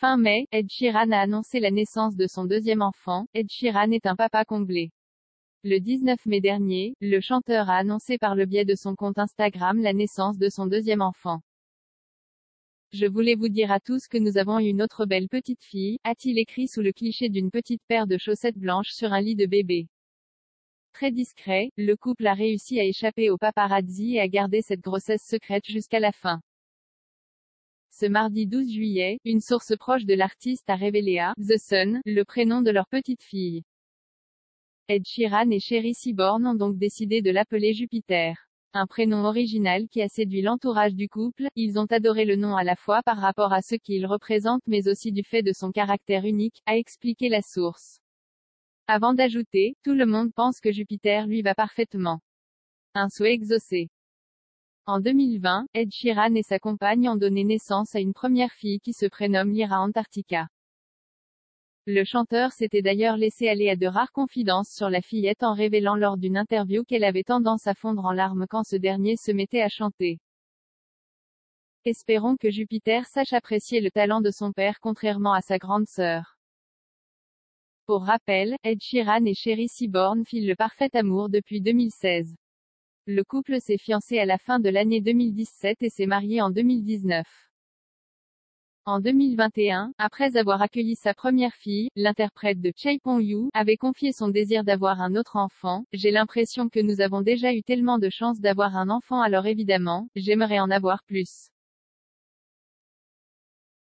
Fin mai, Ed Sheeran a annoncé la naissance de son deuxième enfant. Ed Sheeran est un papa comblé. Le 19 mai dernier, le chanteur a annoncé par le biais de son compte Instagram la naissance de son deuxième enfant. Je voulais vous dire à tous que nous avons une autre belle petite fille, a-t-il écrit sous le cliché d'une petite paire de chaussettes blanches sur un lit de bébé. Très discret, le couple a réussi à échapper au paparazzi et à garder cette grossesse secrète jusqu'à la fin. Ce mardi 12 juillet, une source proche de l'artiste a révélé à The Sun le prénom de leur petite fille. Ed Sheeran et Sherry Seaborn ont donc décidé de l'appeler Jupiter. Un prénom original qui a séduit l'entourage du couple, ils ont adoré le nom à la fois par rapport à ce qu'il représente mais aussi du fait de son caractère unique, a expliqué la source. Avant d'ajouter, tout le monde pense que Jupiter lui va parfaitement. Un souhait exaucé. En 2020, Ed Sheeran et sa compagne ont donné naissance à une première fille qui se prénomme Lyra Antarctica. Le chanteur s'était d'ailleurs laissé aller à de rares confidences sur la fillette en révélant lors d'une interview qu'elle avait tendance à fondre en larmes quand ce dernier se mettait à chanter. Espérons que Jupiter sache apprécier le talent de son père contrairement à sa grande sœur. Pour rappel, Ed Sheeran et Sherry Seaborn filent le parfait amour depuis 2016. Le couple s'est fiancé à la fin de l'année 2017 et s'est marié en 2019. En 2021, après avoir accueilli sa première fille, l'interprète de Choi Pong-yu avait confié son désir d'avoir un autre enfant. J'ai l'impression que nous avons déjà eu tellement de chance d'avoir un enfant alors évidemment, j'aimerais en avoir plus.